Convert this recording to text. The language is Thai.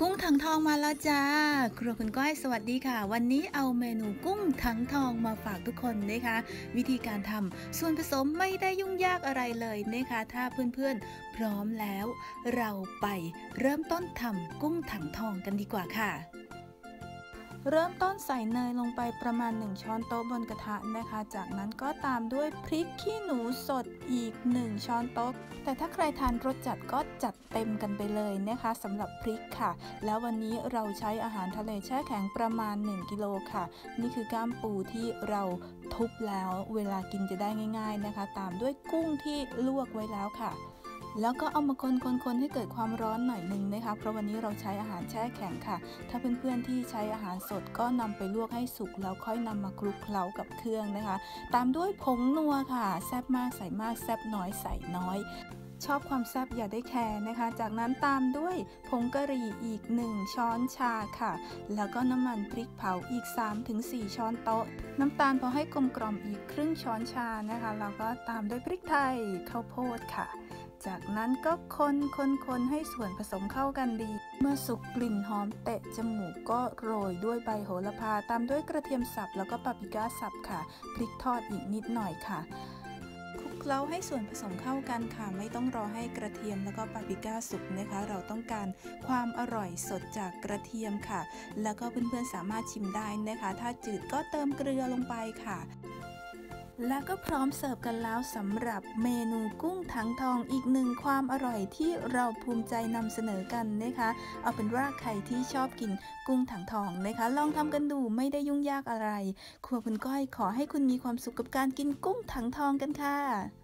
กุ้งถังทองมาแล้วจ้า ครัวคุณก้อยสวัสดีค่ะ วันนี้เอาเมนูกุ้งถังทองมาฝากทุกคนนะคะ วิธีการทำส่วนผสมไม่ได้ยุ่งยากอะไรเลยนะคะ ถ้าเพื่อนๆ พร้อมแล้ว เราไปเริ่มต้นทำกุ้งถังทองกันดีกว่าค่ะ เริ่มต้นใส่เนยลงไปประมาณ 1 ช้อนโต๊ะบนกระทะนะคะ จากนั้นก็ตามด้วยพริกขี้หนูสดอีก 1 ช้อนโต๊ะ แต่ถ้าใครทานรสจัดก็จัดเต็มกันไปเลยนะคะสำหรับพริกค่ะ แล้ววันนี้เราใช้อาหารทะเลแช่แข็งประมาณ 1 กิโลค่ะ นี่คือก้ามปูที่เราทุบแล้วเวลากินจะได้ง่าย ๆนะคะ ตามด้วยกุ้งที่ลวกไว้แล้วค่ะ แล้วก็เอามาคนๆๆให้เกิดความร้อนหน่อยนึงนะคะ เพราะวันนี้เราใช้อาหารแช่แข็งค่ะ ถ้าเพื่อนๆที่ใช้อาหารสดก็นำไปลวกให้สุกแล้วค่อยนำมาคลุกเคล้ากับเครื่องนะคะ ตามด้วยผงนัวค่ะ แซ่บมากใส่มากแซ่บน้อยใส่น้อยชอบความแซ่บอย่าได้แคร์นะคะ จากนั้นตามด้วยผงกะหรี่อีก 1 ช้อนชาค่ะ แล้วก็น้ำมันพริกเผาอีก 3-4 ช้อนโต๊ะ น้ำตาลพอให้กลมกล่อมอีกครึ่งช้อนชานะคะ แล้วก็ตามด้วยพริกไทยข้าวโพดค่ะ จากนั้นก็คนคนคนให้ส่วนผสมเข้ากันดี เมื่อสุกกลิ่นหอมเตะจมูกก็โรยด้วยใบโหระพา ตามด้วยกระเทียมสับแล้วก็ปาปริก้าสับค่ะ พริกทอดอีกนิดหน่อยค่ะคลุกเคล้าให้ส่วนผสมเข้ากันค่ะ ไม่ต้องรอให้กระเทียมแล้วก็ปาปริก้าสุกนะคะ เราต้องการความอร่อยสดจากกระเทียมค่ะ แล้วก็เพื่อนๆสามารถชิมได้นะคะ ถ้าจืดก็เติมเกลือลงไปค่ะ แล้วก็พร้อมเสิร์ฟกันแล้วสำหรับเมนูกุ้งถังทองอีกหนึ่งความอร่อยที่เราภูมิใจนำเสนอกันนะคะ เอาเป็นว่าใครที่ชอบกินกุ้งถังทองนะคะ ลองทำกันดูไม่ได้ยุ่งยากอะไร ครัวคุณก้อยขอให้คุณมีความสุขกับการกินกุ้งถังทองกันค่ะ